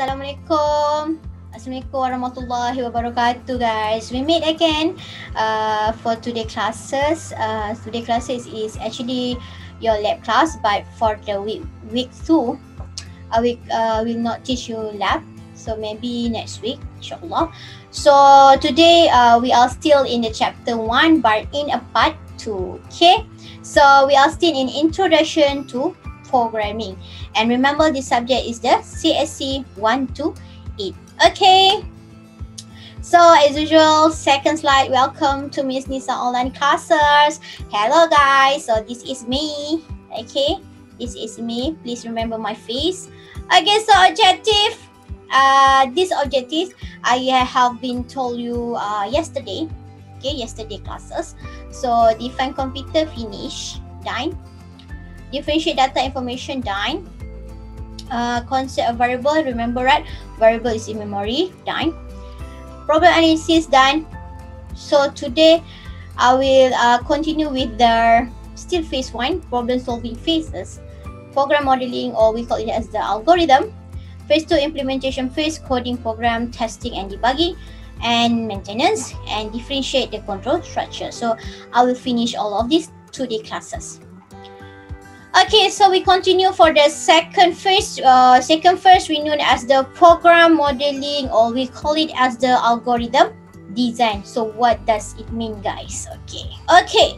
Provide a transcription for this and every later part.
Assalamualaikum. Assalamualaikum warahmatullahi wabarakatuh guys. We meet again uh, for today classes. Uh, today classes is actually your lab class but for the week week two, uh, we uh, will not teach you lab. So maybe next week, inshallah. So today uh, we are still in the chapter one but in a part two. Okay. So we are still in introduction to programming. And remember the subject is the CSC 128. Okay. So as usual, second slide, welcome to Miss Nisa online classes. Hello guys, so this is me. Okay, this is me. Please remember my face. Okay, so objective. Uh, this objective I have been told you uh, yesterday. Okay, yesterday classes. So define computer finish done differentiate data information done uh, concept of variable remember right? Variable is in memory done problem analysis done so today i will uh, continue with the still phase one problem solving phases. Program modeling or we call it as the algorithm. Phase two implementation phase coding program testing and debugging and maintenance and differentiate the control structure. So i will finish all of these 2d classes Okay, so we continue for the second phase. Uh, second phase we know as the program modeling or we call it as the algorithm design. So what does it mean guys? Okay. Okay.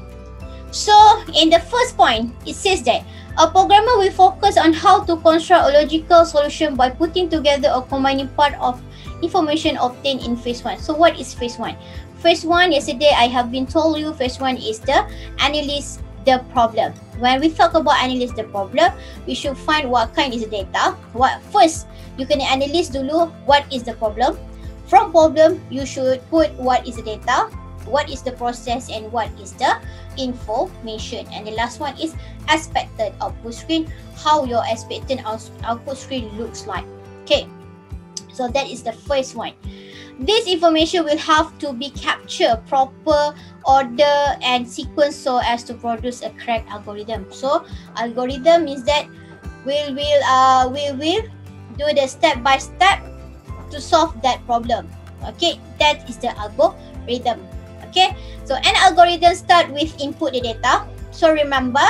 So in the first point, it says that a programmer will focus on how to construct a logical solution by putting together or combining part of information obtained in phase 1. So what is phase 1? Phase 1, yesterday I have been told you phase 1 is the analysis the problem. When we talk about analyze the problem, we should find what kind is the data. What first you can analyze dulu what is the problem. From problem, you should put what is the data, what is the process and what is the information. And the last one is expected output screen, how your expected output screen looks like. Okay, so that is the first one. This information will have to be captured proper order and sequence so as to produce a correct algorithm. So algorithm means that we will uh, we will do the step by step to solve that problem. Okay, that is the algorithm. Okay, so an algorithm start with input the data. So remember,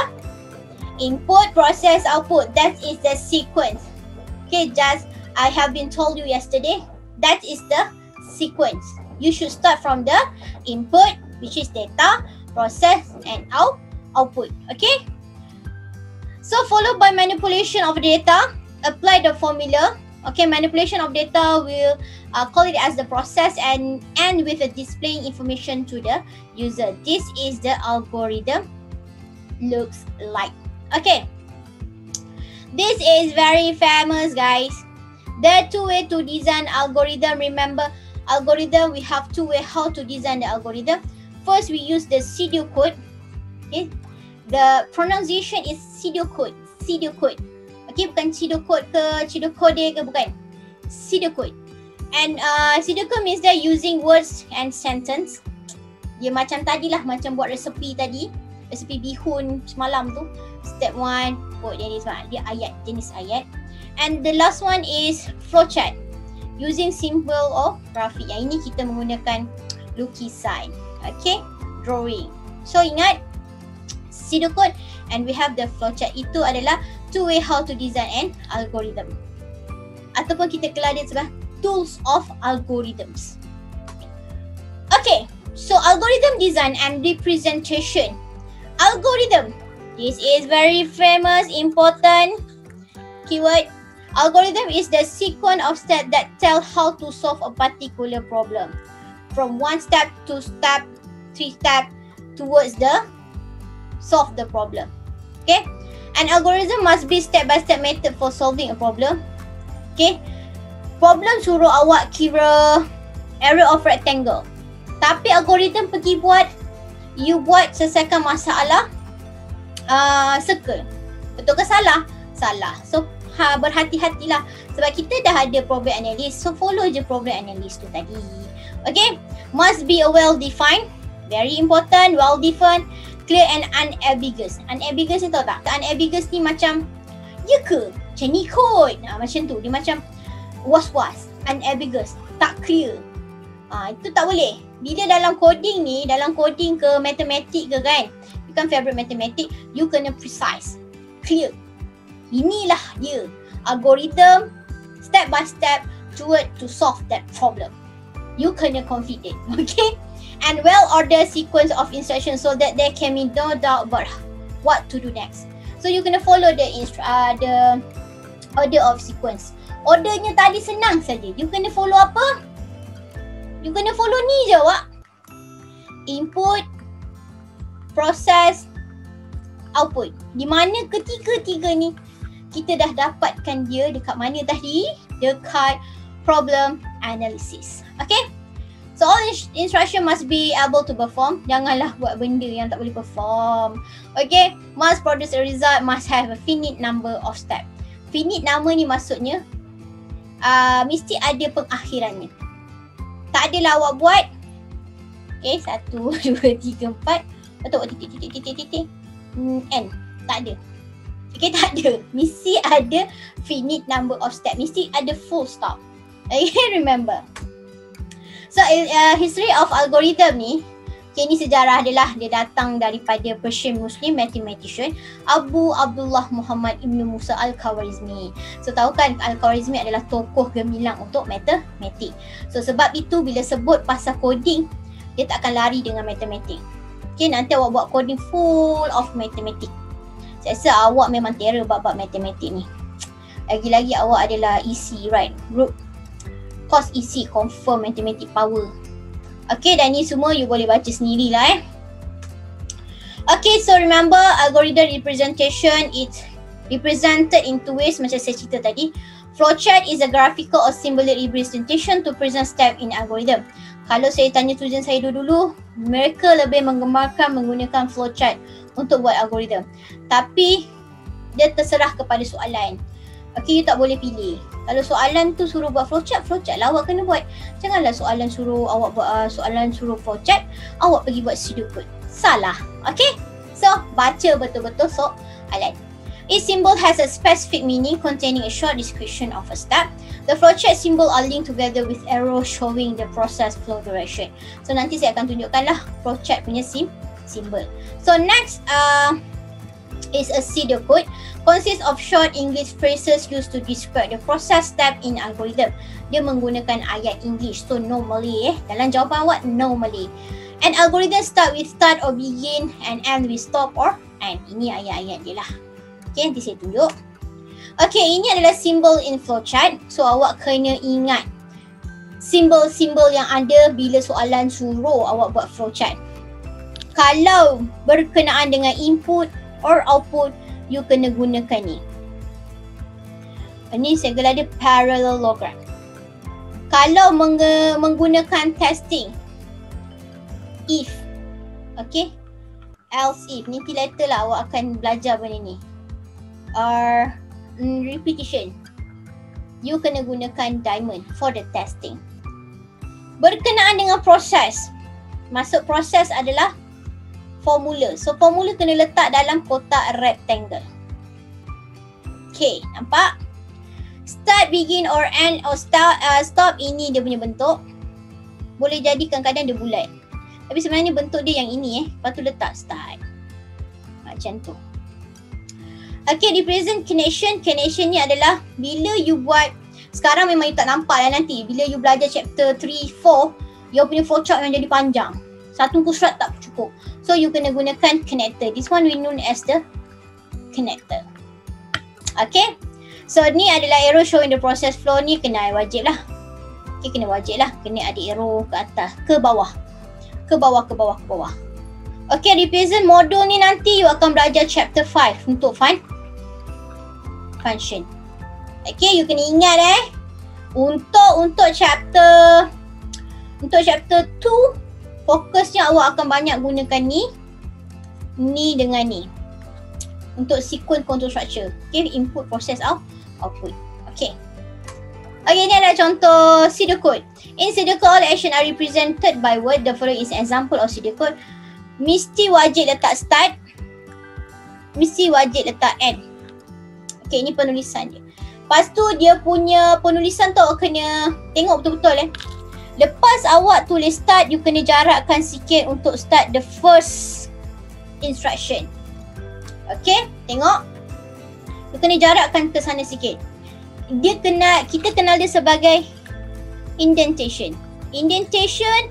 input, process, output. That is the sequence. Okay, just I have been told you yesterday. That is the sequence. You should start from the input, which is data, process, and out output. Okay? So followed by manipulation of data, apply the formula. Okay, manipulation of data will uh, call it as the process and end with a displaying information to the user. This is the algorithm looks like. Okay. This is very famous guys. There are two way to design algorithm. Remember, algorithm, we have two way how to design the algorithm. First, we use the pseudo code. Okay, the pronunciation is pseudo code. Pseudo code. Okay, bukan pseudo code ke pseudo code ke bukan. Pseudo code. And uh, pseudo code means that using words and sentence. Dia macam tadi lah, macam buat resepi tadi. Resepi bihun semalam tu. Step one, buat jenis dia ayat, jenis ayat. And the last one is flowchart using symbol of graphic. Yang ini kita menggunakan lukisan. Okay, drawing. So ingat, pseudocode and we have the flowchart. Itu adalah two way how to design an algorithm. Ataupun kita kelar dia sebagai tools of algorithms. Okay, so algorithm design and representation. Algorithm. This is very famous, important keyword Algorithm is the sequence of steps that tell how to solve a particular problem. From one step to step, three step towards the solve the problem. Okay. An algorithm must be step-by-step method for solving a problem. Okay. Problem suruh awak kira area of rectangle. Tapi algorithm pergi buat you buat selesaikan masalah uh, circle. Betul ke salah? Salah. So ha, berhati-hatilah. Sebab kita dah ada problem analysis so follow je problem analysis tu tadi. Okay? Must be a well defined very important well defined clear and unambiguous. Unambiguous ni tahu tak? Unambiguous ni macam ya ke? Macam ni kot. Ha, macam tu. Dia macam was-was, unambiguous, tak clear. Ha, itu tak boleh. Bila dalam coding ni, dalam coding ke matematik ke kan, you kan favorite matematik, you kena precise, clear. Inilah dia algorithm step by step toward to solve that problem. You kena confident, okay? And well ordered sequence of instructions so that there can be no doubt about what to do next. So you kena follow the instru- uh, the order of sequence. Ordernya tadi senang saja. You kena follow apa? You kena follow ni je wak. Input, process, output. Di mana ketiga-tiga ni kita dah dapatkan dia dekat mana tadi? Dekat problem analysis. Okay? So all instruction must be able to perform. Janganlah buat benda yang tak boleh perform. Okay? Must produce a result, must have a finite number of step. Finite nama ni maksudnya uh, mesti ada pengakhirannya tak adalah awak buat Okay, satu, dua, tiga, empat Betul, titik, titik, titik, titik hmm, N, tak ada Okay, tak ada Mesti ada finite number of step Mesti ada full stop Okay, remember So, uh, history of algorithm ni Okay, ni sejarah adalah dia datang daripada Persian Muslim mathematician Abu Abdullah Muhammad Ibn Musa Al-Khawarizmi. So, tahu kan Al-Khawarizmi adalah tokoh gemilang untuk matematik. So, sebab itu bila sebut pasal coding, dia tak akan lari dengan matematik. Okay, nanti awak buat coding full of matematik. Saya rasa awak memang terror bab-bab matematik ni. Lagi-lagi awak adalah EC, right? Group course EC, confirm matematik power. Okay dan ni semua you boleh baca sendiri lah eh. Okay so remember algorithm representation it represented in two ways macam saya cerita tadi. Flowchart is a graphical or symbolic representation to present step in algorithm. Kalau saya tanya student saya dulu-dulu, mereka lebih menggemarkan menggunakan flowchart untuk buat algorithm. Tapi dia terserah kepada soalan. Okay, you tak boleh pilih. Kalau soalan tu suruh buat flowchart, flowchart lah awak kena buat. Janganlah soalan suruh awak buat uh, soalan suruh flowchart, awak pergi buat pseudocode. Salah. Okay? So, baca betul-betul soalan. Each symbol has a specific meaning containing a short description of a step. The flowchart symbol are linked together with arrow showing the process flow direction. So nanti saya akan tunjukkan lah flowchart punya sim symbol. So next, uh, is a pseudocode consists of short English phrases used to describe the process step in algorithm. Dia menggunakan ayat English. So normally eh. Dalam jawapan awak normally. An algorithm start with start or begin and end with stop or end. Ini ayat-ayat dia lah. Okay, nanti saya tunjuk. Okay, ini adalah simbol in flowchart. So awak kena ingat simbol-simbol yang ada bila soalan suruh awak buat flowchart. Kalau berkenaan dengan input or output you kena gunakan ni. Ini saya gelar dia parallelogram. Kalau meng- menggunakan testing if okay? Else if nanti later lah awak akan belajar benda ni. Or mm, repetition. You kena gunakan diamond for the testing. Berkenaan dengan proses. Masuk proses adalah formula. So formula kena letak dalam kotak rectangle. Okay, nampak? Start, begin or end or start, uh, stop ini dia punya bentuk. Boleh jadi kadang-kadang dia bulat. Tapi sebenarnya bentuk dia yang ini eh. Lepas tu letak start. Macam tu. Okay, di present connection. Connection ni adalah bila you buat sekarang memang you tak nampak lah nanti. Bila you belajar chapter 3, 4, you punya flowchart yang jadi panjang. Satu muka surat tak cukup. So you kena gunakan connector. This one we known as the connector. Okay. So ni adalah arrow showing the process flow ni kena wajib lah. Okay kena wajib lah. Kena ada arrow ke atas, ke bawah. Ke bawah, ke bawah, ke bawah. Okay represent modul ni nanti you akan belajar chapter 5 untuk fun function. Okay you kena ingat eh. Untuk untuk chapter untuk chapter 2 fokusnya awak akan banyak gunakan ni ni dengan ni untuk sequence control structure okay input process out output okay Okay, ni adalah contoh pseudocode. In pseudocode, all action are represented by word. The following is an example of pseudocode. Mesti wajib letak start. Mesti wajib letak end. Okay, ini penulisan dia. Lepas tu dia punya penulisan tu kena tengok betul-betul eh. Lepas awak tulis start, you kena jarakkan sikit untuk start the first instruction. Okay, tengok. You kena jarakkan ke sana sikit. Dia kenal, kita kenal dia sebagai indentation. Indentation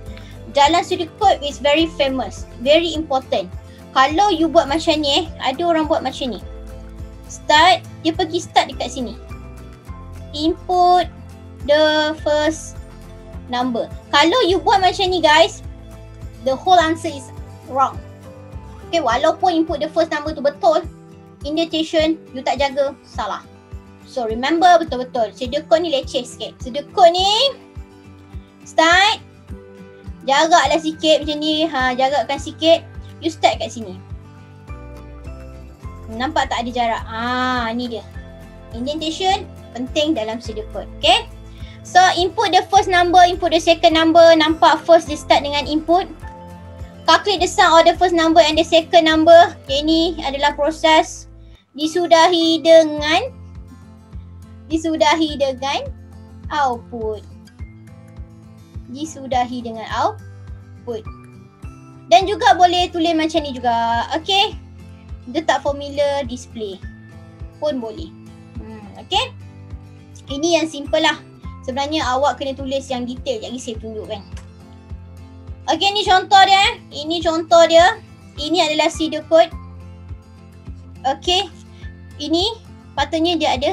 dalam sudut code is very famous, very important. Kalau you buat macam ni eh, ada orang buat macam ni. Start, dia pergi start dekat sini. Input the first number. Kalau you buat macam ni guys, the whole answer is wrong. Okay, walaupun input the first number tu betul, indentation you tak jaga, salah. So remember betul-betul, sudut code ni leceh sikit. Sudut code ni, start, jaraklah sikit macam ni, ha, jarakkan sikit, you start kat sini. Nampak tak ada jarak? Ah, ni dia. Indentation penting dalam sudut code. Okay? So input the first number, input the second number. Nampak first dia start dengan input. Calculate the sum of the first number and the second number. Okay, ini adalah proses disudahi dengan disudahi dengan output. Disudahi dengan output. Dan juga boleh tulis macam ni juga. Okay. Letak formula display. Pun boleh. Hmm, okay. Ini yang simple lah. Sebenarnya awak kena tulis yang detail. Sekejap lagi saya tunjukkan. Okay ni contoh dia. Eh. Ini contoh dia. Ini adalah pseudo code. Okay. Ini patutnya dia ada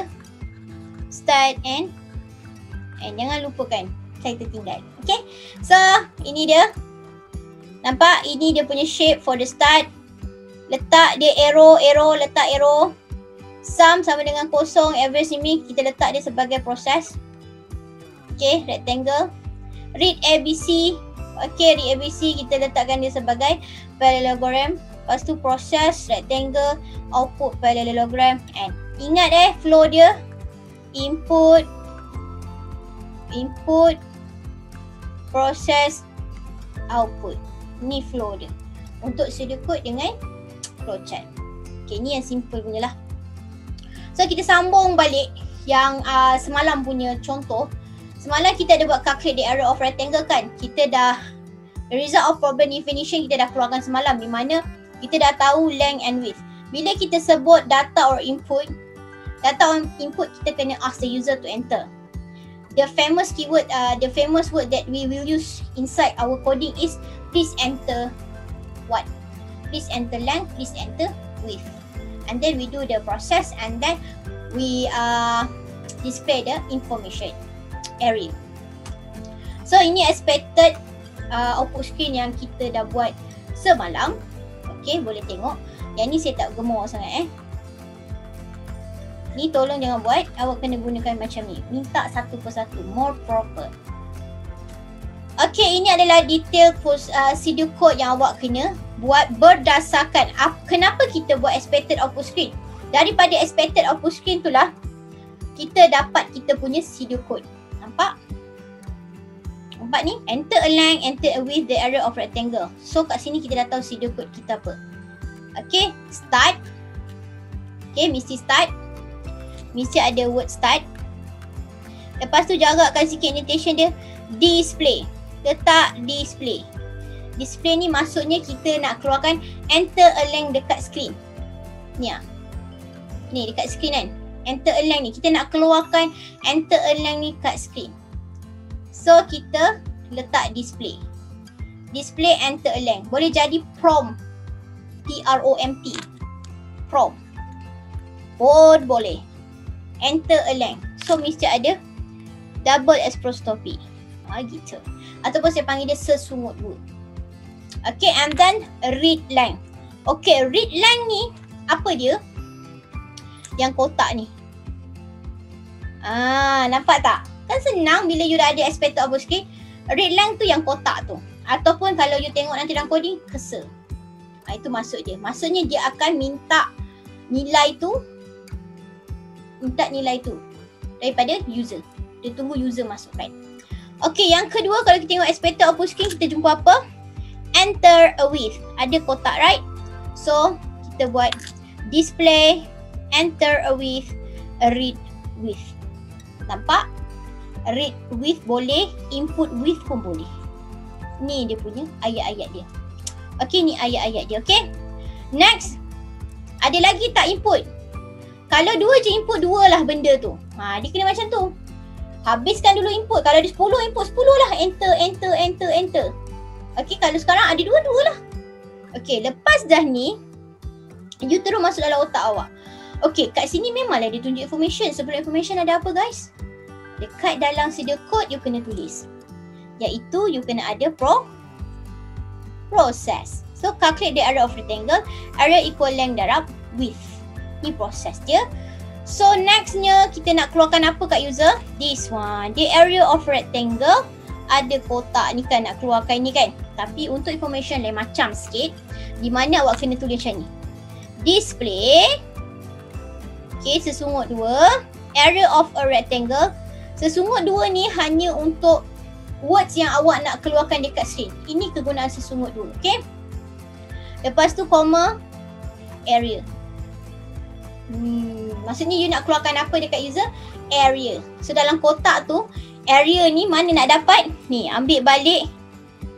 start and and jangan lupakan saya tertinggal. Okay. So ini dia. Nampak? Ini dia punya shape for the start. Letak dia arrow, arrow, letak arrow. Sum sama dengan kosong, average ini kita letak dia sebagai proses. Okay, rectangle. Read ABC. Okay, read ABC kita letakkan dia sebagai parallelogram. Lepas tu proses rectangle, output parallelogram and ingat eh flow dia input input proses output. Ni flow dia. Untuk code dengan flowchart. Okay, ni yang simple punya lah. So kita sambung balik yang uh, semalam punya contoh. Semalam kita ada buat calculate the area of rectangle kan. Kita dah result of problem definition kita dah keluarkan semalam di mana kita dah tahu length and width. Bila kita sebut data or input, data or input kita kena ask the user to enter. The famous keyword, uh, the famous word that we will use inside our coding is please enter what? Please enter length, please enter width. And then we do the process and then we uh, display the information area. So ini expected uh, output screen yang kita dah buat semalam. Okay, boleh tengok. Yang ni saya tak gemar sangat eh. Ni tolong jangan buat. Awak kena gunakan macam ni. Minta satu persatu. More proper. Okay, ini adalah detail uh, video code yang awak kena buat berdasarkan uh, kenapa kita buat expected output screen. Daripada expected output screen tu lah kita dapat kita punya video code. Nampak? Nampak ni? Enter a length, enter a width, the area of rectangle. So kat sini kita dah tahu pseudo code kita apa. Okay, start. Okay, mesti start. Mesti ada word start. Lepas tu jarakkan sikit indentation dia. Display. Letak display. Display ni maksudnya kita nak keluarkan enter a length dekat screen. Ni ah. Ni dekat screen kan enter a line ni. Kita nak keluarkan enter a line ni kat screen. So kita letak display. Display enter a line. Boleh jadi prompt. P-R-O-M-P. Prompt. Board boleh. Enter a line. So mesti ada double apostrophe. Ha, gitu. Ataupun saya panggil dia sesungut word. Okay and then read line. Okay read line ni apa dia? Yang kotak ni. Ah, nampak tak? Kan senang bila you dah ada expected output screen. Red line tu yang kotak tu. Ataupun kalau you tengok nanti dalam coding, cursor. Ah, itu maksud dia. Maksudnya dia akan minta nilai tu. Minta nilai tu. Daripada user. Dia tunggu user masukkan. Okay, yang kedua kalau kita tengok expected output screen, kita jumpa apa? Enter a width. Ada kotak, right? So, kita buat display, enter a width, a read width. Nampak? Read with boleh, input with pun boleh. Ni dia punya ayat-ayat dia. Okay, ni ayat-ayat dia. Okay. Next. Ada lagi tak input? Kalau dua je input, dua lah benda tu. Ha, dia kena macam tu. Habiskan dulu input. Kalau ada 10 input, 10 lah. Enter, enter, enter, enter. Okay, kalau sekarang ada dua, dua lah. Okay, lepas dah ni, you terus masuk dalam otak awak. Okay, kat sini memanglah dia tunjuk information. Sebelum information ada apa guys? Dekat dalam sedia kod you kena tulis. Iaitu you kena ada pro process. So calculate the area of rectangle. Area equal length darab width. Ni proses dia. So nextnya kita nak keluarkan apa kat user? This one. The area of rectangle ada kotak ni kan nak keluarkan ni kan. Tapi untuk information lain macam sikit. Di mana awak kena tulis macam ni. Display Okay, sesungut dua. Area of a rectangle. Sesungut dua ni hanya untuk words yang awak nak keluarkan dekat screen. Ini kegunaan sesungut dua. Okay. Lepas tu, comma, area. Hmm, maksudnya you nak keluarkan apa dekat user? Area. So, dalam kotak tu, area ni mana nak dapat? Ni, ambil balik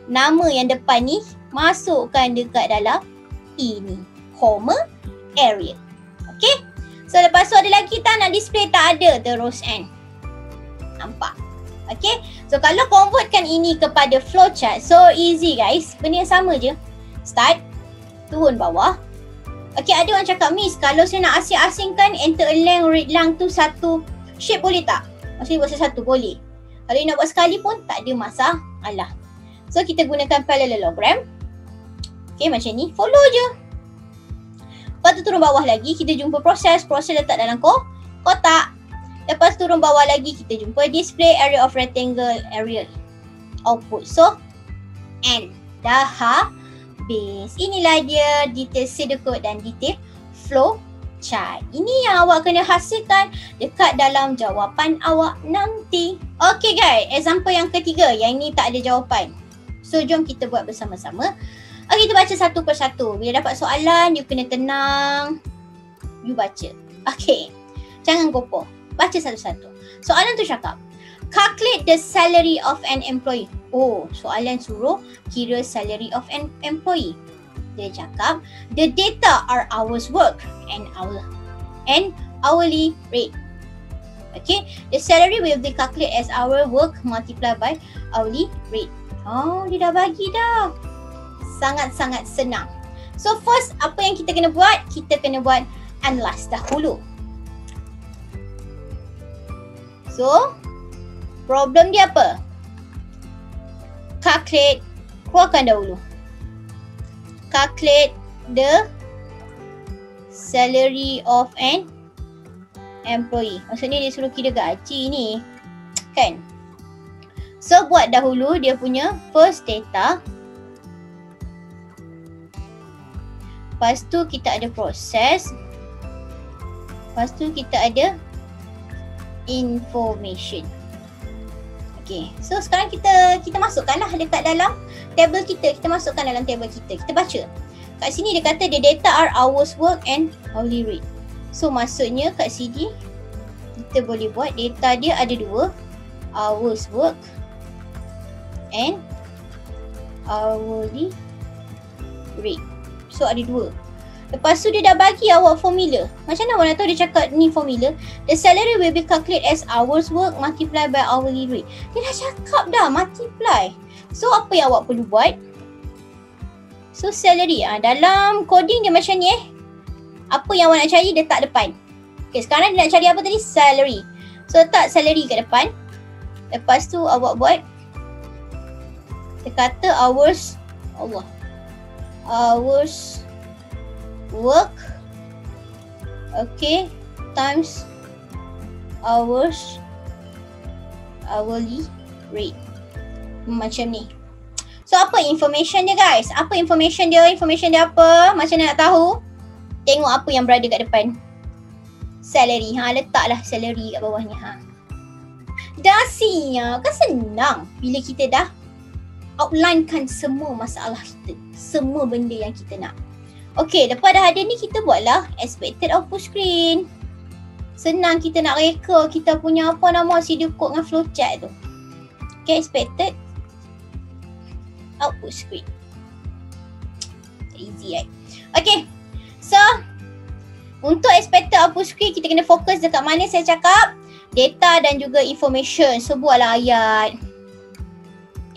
nama yang depan ni. Masukkan dekat dalam ini. Comma, area. Okay. So lepas tu ada lagi tak nak display tak ada terus end. Nampak? Okay. So kalau convertkan ini kepada flowchart. So easy guys. Benda yang sama je. Start. Turun bawah. Okay ada orang cakap Miss kalau saya nak asing-asingkan enter a length read lang tu satu shape boleh tak? Maksudnya buat satu boleh. Kalau you nak buat sekali pun tak ada masalah. So kita gunakan parallelogram. Okay macam ni. Follow je. Lepas tu turun bawah lagi kita jumpa proses. Proses letak dalam ko kotak. Lepas turun bawah lagi kita jumpa display area of rectangle area output. So and dah habis. Inilah dia detail shader code dan detail flow chart. Ini yang awak kena hasilkan dekat dalam jawapan awak nanti. Okay guys, example yang ketiga. Yang ini tak ada jawapan. So jom kita buat bersama-sama. Okay, kita baca satu persatu. Bila dapat soalan, you kena tenang. You baca. Okay. Jangan gopoh. Baca satu-satu. Soalan tu cakap. Calculate the salary of an employee. Oh, soalan suruh kira salary of an employee. Dia cakap, the data are hours work and hour and hourly rate. Okay, the salary will be calculated as hour work multiplied by hourly rate. Oh, dia dah bagi dah sangat-sangat senang. So first apa yang kita kena buat? Kita kena buat analyze dahulu. So problem dia apa? Calculate keluarkan dahulu. Calculate the salary of an employee. Maksudnya dia suruh kira gaji ni. Kan? So buat dahulu dia punya first data Lepas tu kita ada proses. Lepas tu kita ada information. Okay, so sekarang kita kita masukkanlah dekat dalam table kita. Kita masukkan dalam table kita. Kita baca. Kat sini dia kata the data are hours work and hourly rate. So maksudnya kat sini kita boleh buat data dia ada dua. Hours work and hourly rate. So ada dua. Lepas tu dia dah bagi awak formula. Macam mana awak nak tahu dia cakap ni formula? The salary will be calculated as hours work multiplied by hourly rate. Dia dah cakap dah multiply. So apa yang awak perlu buat? So salary ah dalam coding dia macam ni eh. Apa yang awak nak cari dia tak depan. Okay sekarang dia nak cari apa tadi? Salary. So letak salary kat depan. Lepas tu awak buat dia kata hours Allah hours work okay times hours hourly rate. Macam ni. So apa information dia guys? Apa information dia? Information dia apa? Macam nak tahu? Tengok apa yang berada kat depan. Salary. Ha letaklah salary kat bawah ni ha. Dah siap kan senang bila kita dah outlinekan semua masalah kita. Semua benda yang kita nak. Okay, lepas dah ada ni kita buatlah expected output screen. senang kita nak reka kita punya apa nama CD code dengan flowchart tu. Okay, expected output screen. Easy right? Okay, so untuk expected output screen kita kena fokus dekat mana saya cakap data dan juga information. So buatlah ayat.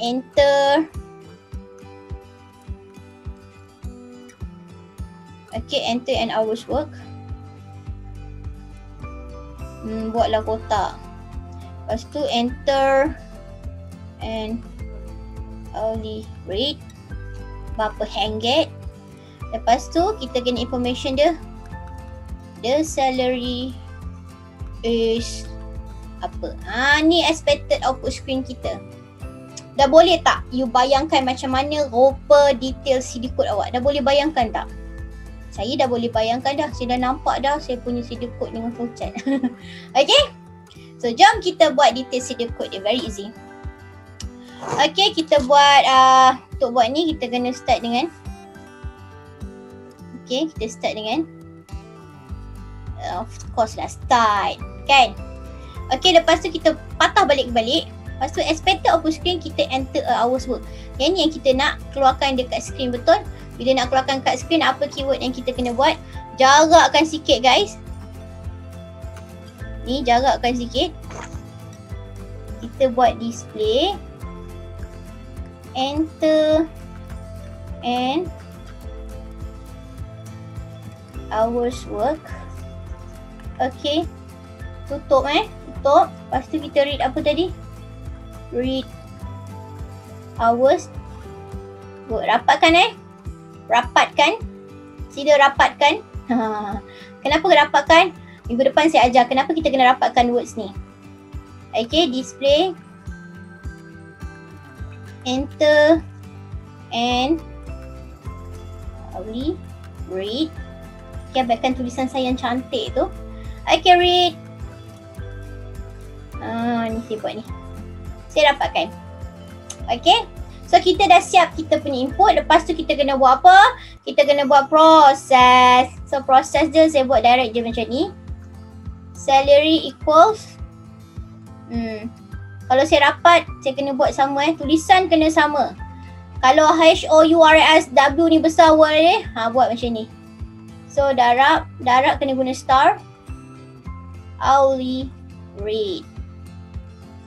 Enter. Okay, enter and hours work. Hmm, buatlah kotak. Lepas tu enter and hourly rate. Berapa hanggit. Lepas tu kita kena information dia. The salary is apa? Ha, ni expected output screen kita. Dah boleh tak you bayangkan macam mana rupa detail CD code awak? Dah boleh bayangkan tak? saya dah boleh bayangkan dah. Saya dah nampak dah saya punya CD code dengan flowchart. okay. So jom kita buat detail CD code dia. Very easy. Okay kita buat uh, untuk buat ni kita kena start dengan Okay kita start dengan uh, Of course lah start kan. Okay lepas tu kita patah balik-balik. Lepas tu expected output screen kita enter hours work. Yang ni yang kita nak keluarkan dekat screen betul. Bila nak keluarkan kat screen apa keyword yang kita kena buat? Jarakkan sikit guys. Ni jarakkan sikit. Kita buat display. Enter. And Hours work. Okay. Tutup eh. Tutup. Lepas tu kita read apa tadi Read Hours Work rapatkan eh rapatkan. Sila rapatkan. kenapa rapatkan? Minggu depan saya ajar kenapa kita kena rapatkan words ni. Okay, display. Enter. And. Read. Read. Okay, abaikan tulisan saya yang cantik tu. Okay, read. Ah, ni saya buat ni. Saya rapatkan. Okay. So kita dah siap kita punya input Lepas tu kita kena buat apa? Kita kena buat proses So proses je saya buat direct je macam ni Salary equals hmm. Kalau saya rapat saya kena buat sama eh Tulisan kena sama Kalau H O U R S W ni besar word ni ha, Buat macam ni So darab Darab kena guna star Hourly rate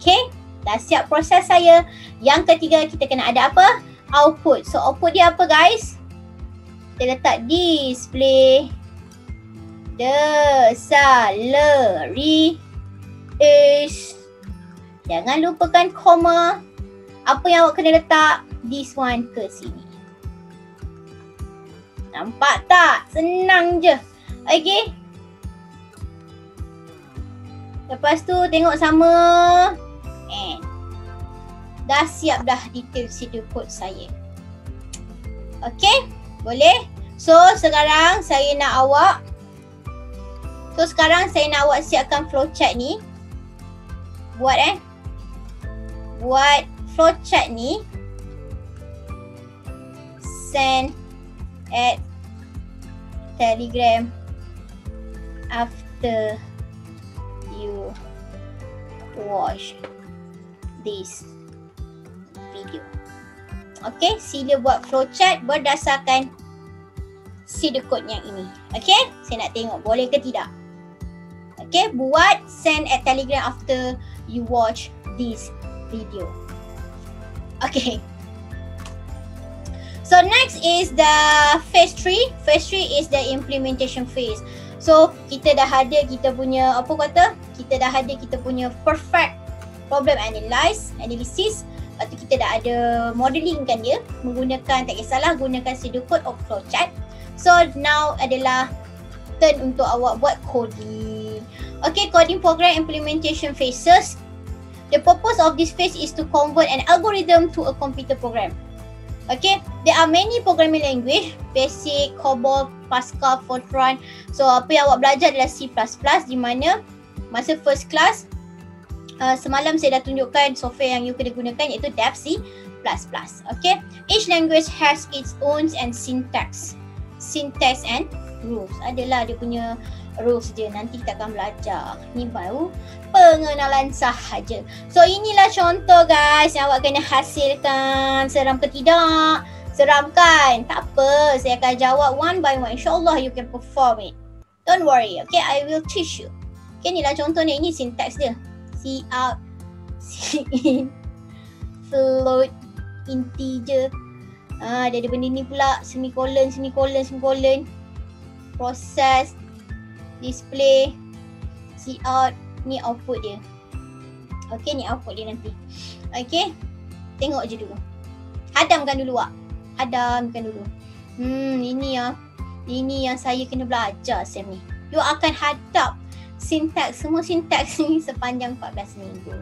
Okay Dah siap proses saya. Yang ketiga kita kena ada apa? Output. So output dia apa guys? Kita letak display the salary is Jangan lupakan koma. Apa yang awak kena letak? This one ke sini. Nampak tak? Senang je. Okay. Lepas tu tengok sama and dah siap dah detail video code saya. Okay, boleh? So sekarang saya nak awak So sekarang saya nak awak siapkan flowchart ni. Buat eh? Buat flowchart ni. Send at telegram after you watch this video. Okay, sila buat flowchart berdasarkan CD code yang ini. Okay, saya nak tengok boleh ke tidak. Okay, buat send at telegram after you watch this video. Okay. So next is the phase 3. Phase 3 is the implementation phase. So kita dah ada kita punya apa kata? Kita dah ada kita punya perfect problem analyze, analysis. Lepas tu kita dah ada modeling kan dia menggunakan tak kisahlah gunakan pseudo code of flowchart. So now adalah turn untuk awak buat coding. Okay, coding program implementation phases. The purpose of this phase is to convert an algorithm to a computer program. Okay, there are many programming language, basic, COBOL, Pascal, Fortran. So apa yang awak belajar adalah C++ di mana masa first class uh, semalam saya dah tunjukkan software yang you kena gunakan iaitu Dev C++. Okay, each language has its own and syntax, syntax and rules. Adalah dia punya rules dia. Nanti kita akan belajar. Ni baru pengenalan sahaja. So inilah contoh guys yang awak kena hasilkan. Seram ke tidak? Seram kan? Tak apa. Saya akan jawab one by one. InsyaAllah you can perform it. Don't worry. Okay, I will teach you. Okay, inilah contoh ni. Ini syntax dia. See out, see in, float, integer. Ah, dia ada benda ni pula. Semicolon, semicolon, semicolon. Process, display, see out. Ni output dia. Okay, ni output dia nanti. Okay, tengok je dulu. Hadamkan dulu Wak. Hadamkan dulu. Hmm, ini ya. Ini yang saya kena belajar Sam ni. You akan hadap sintaks, semua sintaks ni sepanjang 14 minggu.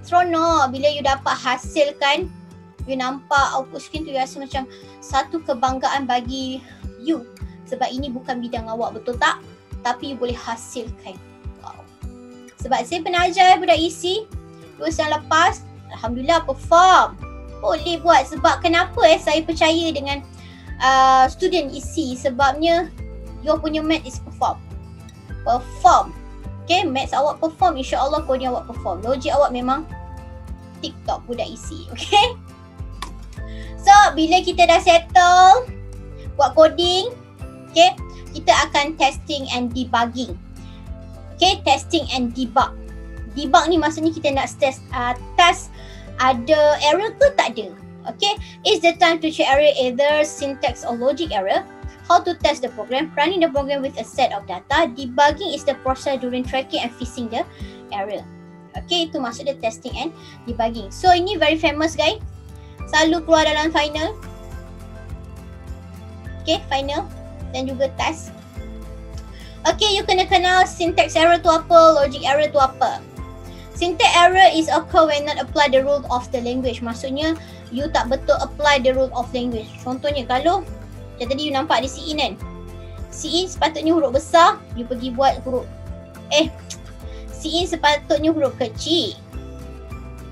Seronok bila you dapat hasilkan you nampak output screen tu you rasa macam satu kebanggaan bagi you. Sebab ini bukan bidang awak betul tak? Tapi you boleh hasilkan. Wow. Sebab saya pernah ajar budak isi dua yang lepas Alhamdulillah perform. Boleh buat. Sebab kenapa eh saya percaya dengan uh, student isi sebabnya your punya math is perform. Perform okay maths awak perform insyaAllah coding awak perform logik awak memang TikTok budak isi okay So bila kita dah settle buat coding, okay, kita akan testing and debugging. Okay, testing and debug. Debug ni maksudnya kita nak test uh, test ada error ke tak ada. Okay, is the time to check error either syntax or logic error. How to test the program? Running the program with a set of data. Debugging is the process during tracking and fixing the error. Okay, itu maksud dia testing and debugging. So ini very famous guys selalu keluar dalam final. Okay, final dan juga test. Okay, you kena kenal syntax error tu apa, logic error tu apa. Syntax error is occur when not apply the rule of the language. Maksudnya, you tak betul apply the rule of language. Contohnya, kalau macam tadi you nampak ada C in kan. C in sepatutnya huruf besar, you pergi buat huruf eh C in sepatutnya huruf kecil.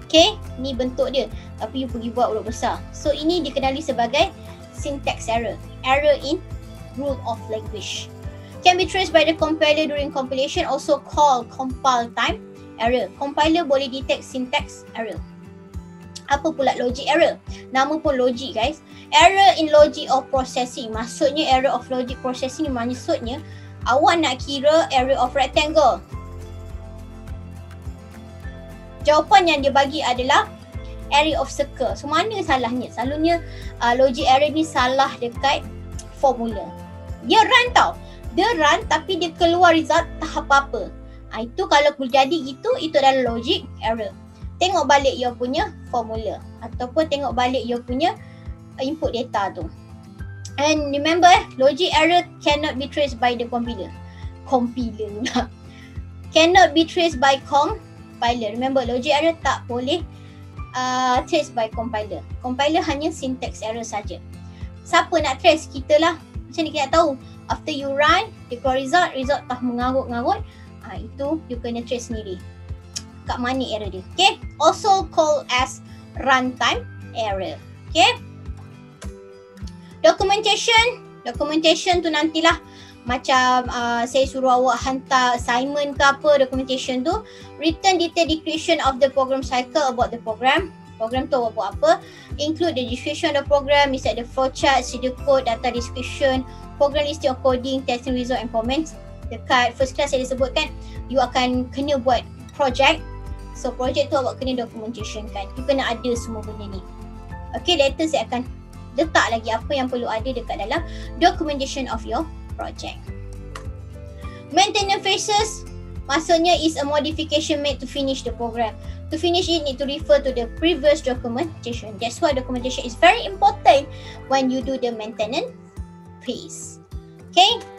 Okay, ni bentuk dia tapi you pergi buat huruf besar. So ini dikenali sebagai syntax error. Error in rule of language. Can be traced by the compiler during compilation also called compile time error. Compiler boleh detect syntax error. Apa pula logic error? Nama pun logic guys. Error in logic of processing. Maksudnya error of logic processing maksudnya awak nak kira error of rectangle. Jawapan yang dia bagi adalah area of circle. So mana salahnya? Selalunya uh, logic error ni salah dekat formula. Dia run tau. Dia run tapi dia keluar result tak apa-apa. Uh, itu kalau jadi gitu, itu adalah logic error. Tengok balik your punya formula. Ataupun tengok balik your punya input data tu. And remember logic error cannot be traced by the compiler. Compiler cannot be traced by compiler. Remember logic error tak boleh uh, trace by compiler. Compiler hanya syntax error saja. Siapa nak trace? Kita lah. Macam ni kita nak tahu. After you run, keluar result, result tak mengarut-ngarut. Uh, itu you kena trace sendiri. Kat mana error dia. Okay. Also called as runtime error. Okay. Documentation. Documentation tu nantilah macam uh, saya suruh awak hantar assignment ke apa documentation tu written detailed description of the program cycle about the program program tu awak buat apa include the description of the program misalnya the flowchart the code data description program listing of coding testing result and comments dekat first class saya disebutkan you akan kena buat project so project tu awak kena documentation kan you kena ada semua benda ni okay later saya akan letak lagi apa yang perlu ada dekat dalam documentation of your project. Maintenance phases maksudnya is a modification made to finish the program. To finish it need to refer to the previous documentation. That's why documentation is very important when you do the maintenance phase. Okay.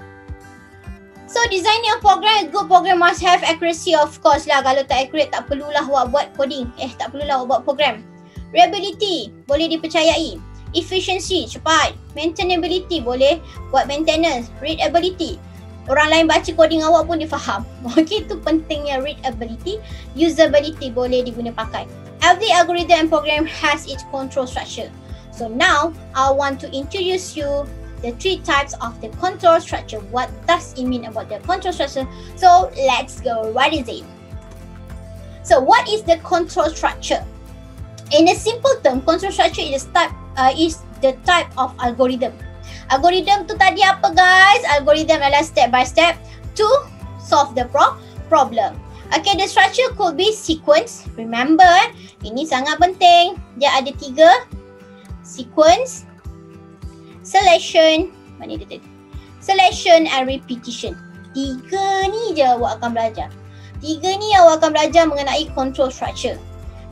So designing a program, a good program must have accuracy of course lah. Kalau tak accurate tak perlulah awak buat coding. Eh tak perlulah awak buat program. Reliability, boleh dipercayai. Efficiency, cepat. Maintainability, boleh buat maintenance. Readability, orang lain baca coding awak pun dia faham. Okay, itu pentingnya readability. Usability, boleh diguna pakai. Every algorithm and program has its control structure. So now, I want to introduce you the three types of the control structure. What does it mean about the control structure? So let's go. What is it? So what is the control structure? In a simple term, control structure is type uh, is the type of algorithm. Algorithm tu tadi apa guys? Algorithm adalah step by step to solve the pro problem. Okay, the structure could be sequence. Remember, ini sangat penting. Dia ada tiga. Sequence, selection, mana dia tadi? Selection and repetition. Tiga ni je awak akan belajar. Tiga ni awak akan belajar mengenai control structure.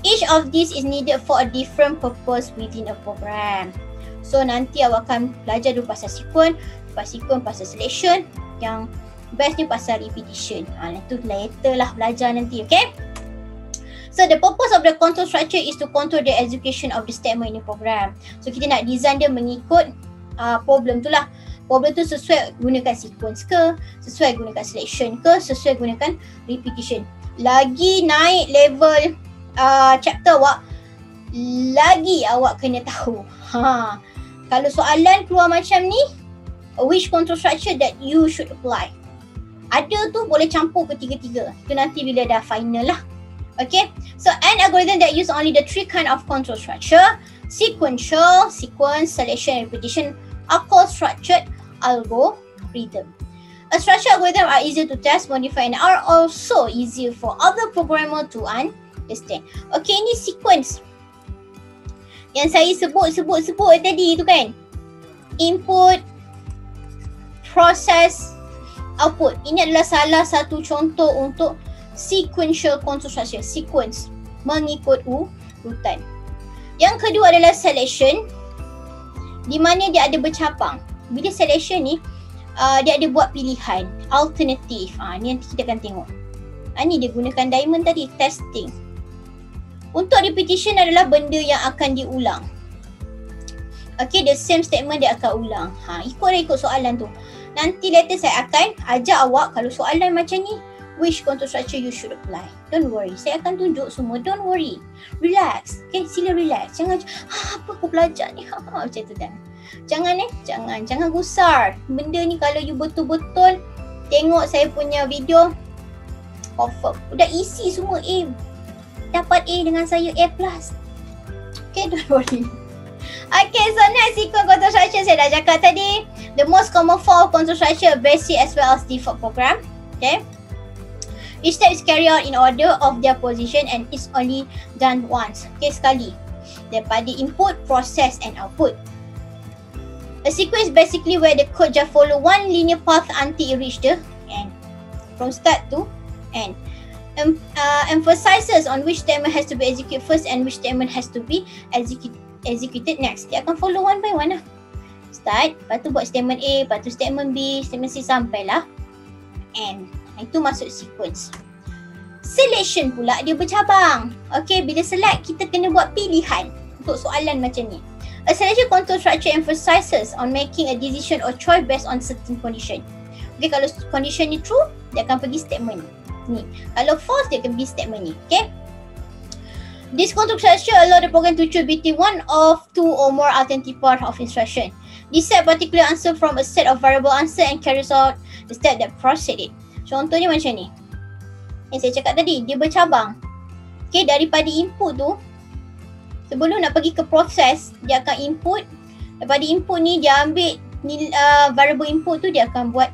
Each of these is needed for a different purpose within a program. So nanti awak akan belajar dulu pasal sequence, lepas sequence pasal selection, yang best ni pasal repetition. Ha, itu later lah belajar nanti, okay? So the purpose of the control structure is to control the execution of the statement in the program. So kita nak design dia mengikut uh, problem tu lah. Problem tu sesuai gunakan sequence ke, sesuai gunakan selection ke, sesuai gunakan repetition. Lagi naik level uh, chapter awak, lagi awak kena tahu. Ha. Kalau soalan keluar macam ni, which control structure that you should apply? ada tu boleh campur ketiga-tiga. Itu nanti bila dah final lah. Okay. So an algorithm that use only the three kind of control structure, sequential, sequence, selection, repetition are called structured algorithm. A structured algorithm are easier to test, modify and are also easier for other programmer to understand. Okay, ini sequence. Yang saya sebut-sebut-sebut tadi tu kan. Input, process, output. Ini adalah salah satu contoh untuk sequential control structure. Sequence mengikut urutan. Yang kedua adalah selection di mana dia ada bercabang. Bila selection ni uh, dia ada buat pilihan alternatif. Ah uh, ni nanti kita akan tengok. Ah uh, ni dia gunakan diamond tadi testing. Untuk repetition adalah benda yang akan diulang. Okay, the same statement dia akan ulang. Ha, ikut ikut soalan tu. Nanti later saya akan ajak awak kalau soalan macam ni, which control structure you should apply. Don't worry, saya akan tunjuk semua. Don't worry. Relax. Okay, sila relax. Jangan, ha, apa aku belajar ni? Ha, ha, macam tu dah. Jangan eh, jangan. Jangan gusar. Benda ni kalau you betul-betul tengok saya punya video, confirm. Udah isi semua A. Dapat A dengan saya A+. Okay, don't worry. Okay, so next sequence structure saya dah cakap tadi the most common form of control structure basic as well as default program. Okay. Each step is carried out in order of their position and is only done once. Okay, sekali. Daripada input, process and output. A sequence basically where the code just follow one linear path until it reach the end. From start to end. Um, uh, emphasizes on which statement has to be executed first and which statement has to be execute, executed next. Dia akan follow one by one lah start, lepas tu buat statement A, lepas tu statement B, statement C sampailah N. Itu masuk sequence. Selection pula dia bercabang. Okay, bila select kita kena buat pilihan untuk soalan macam ni. A selection control structure emphasizes on making a decision or choice based on certain condition. Okay, kalau condition ni true, dia akan pergi statement ni. Kalau false, dia akan pergi statement ni. Okay. This control structure allow the program to choose between one of two or more alternative part of instruction. This set particular answer from a set of variable answer and carries out the step that precede it. Contohnya macam ni. Yang saya cakap tadi, dia bercabang. Okay, daripada input tu, sebelum nak pergi ke proses, dia akan input. Daripada input ni, dia ambil ni, uh, variable input tu, dia akan buat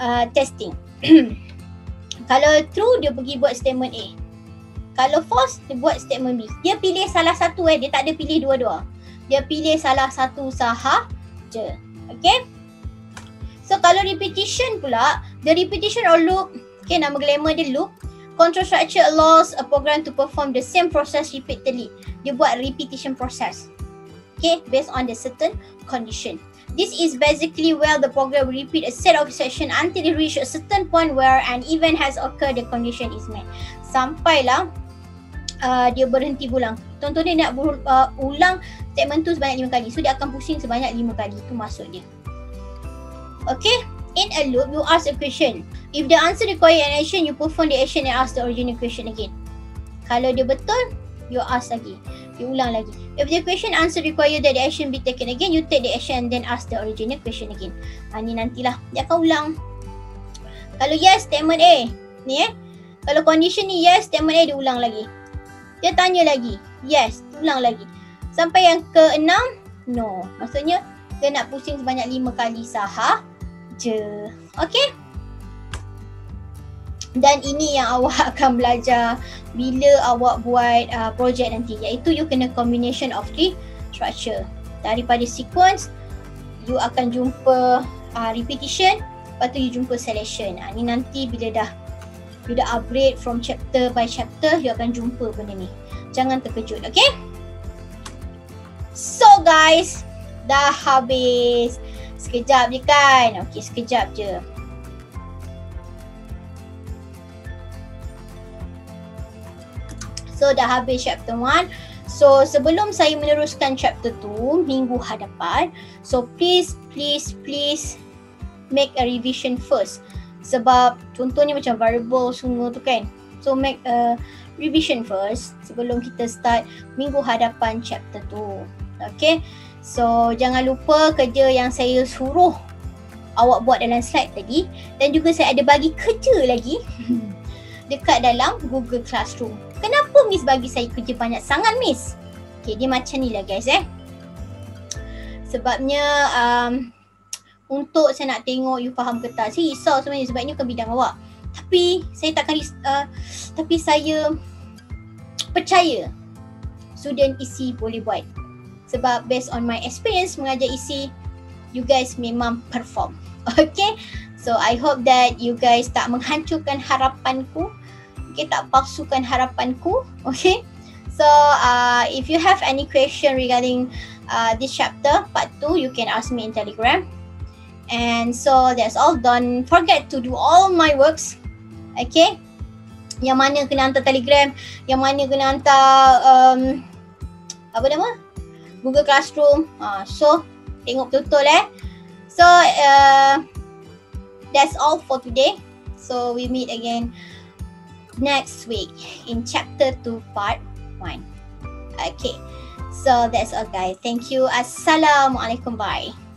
uh, testing. Kalau true, dia pergi buat statement A. Kalau false, dia buat statement B. Dia pilih salah satu eh, dia tak ada pilih dua-dua. Dia pilih salah satu sahaja. Okay. So kalau repetition pula, the repetition or loop, okay nama glamour dia loop. Control structure allows a program to perform the same process repeatedly. Dia buat repetition process. Okay, based on the certain condition. This is basically where the program will repeat a set of session until it reach a certain point where an event has occurred, the condition is met. Sampailah uh, dia berhenti ulang. Contoh dia nak uh, ulang statement tu sebanyak lima kali. So dia akan pusing sebanyak lima kali. Itu maksud dia. Okay. In a loop, you ask a question. If the answer require an action, you perform the action and ask the original question again. Kalau dia betul, you ask lagi. You ulang lagi. If the question answer require that the action be taken again, you take the action then ask the original question again. Ha, ni nantilah. Dia akan ulang. Kalau yes, statement A. Ni eh. Kalau condition ni yes, statement A diulang lagi. Dia tanya lagi. Yes, ulang lagi. Sampai yang keenam, no. Maksudnya, dia nak pusing sebanyak lima kali sahaja. Okay? dan ini yang awak akan belajar bila awak buat uh, projek nanti iaitu you kena combination of three structure. Daripada sequence you akan jumpa uh, repetition lepas tu you jumpa selection. Uh, ni nanti bila dah you dah upgrade from chapter by chapter you akan jumpa benda ni. Jangan terkejut okay so guys dah habis sekejap je kan okay sekejap je So dah habis chapter 1. So sebelum saya meneruskan chapter 2 minggu hadapan, so please please please make a revision first. Sebab contohnya macam variable semua tu kan. So make a revision first sebelum kita start minggu hadapan chapter 2. Okay. So jangan lupa kerja yang saya suruh awak buat dalam slide tadi dan juga saya ada bagi kerja lagi dekat dalam Google Classroom. Kenapa Miss bagi saya kerja banyak sangat Miss? Okay, dia macam ni lah guys eh. Sebabnya um, untuk saya nak tengok you faham ke tak. Saya risau sebenarnya sebab ini bukan bidang awak. Tapi saya takkan uh, tapi saya percaya student isi boleh buat. Sebab based on my experience mengajar isi, you guys memang perform. Okay? So I hope that you guys tak menghancurkan harapanku. Okay, tak palsukan harapanku. Okay? So uh, if you have any question regarding uh, this chapter part 2 you can ask me in telegram. And so that's all don't forget to do all my works. Okay? Yang mana kena hantar telegram yang mana kena hantar um, apa nama Google Classroom. Uh, so tengok betul-betul eh. So uh, that's all for today. So we meet again next week in chapter 2 part 1 okay. So that's all guys. Thank you. Assalamualaikum. Bye